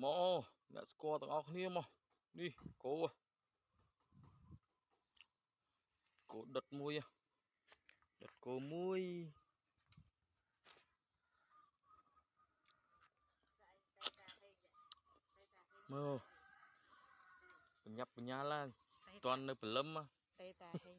មកអ្នកស្គាល់ទាំងអស់គ្នាមកនេះគោគោដុតមួយដុតគោមួយមើលបញ្ញាប់បញ្ញាឡើងតន់នៅព្រលឹមតែតាហេ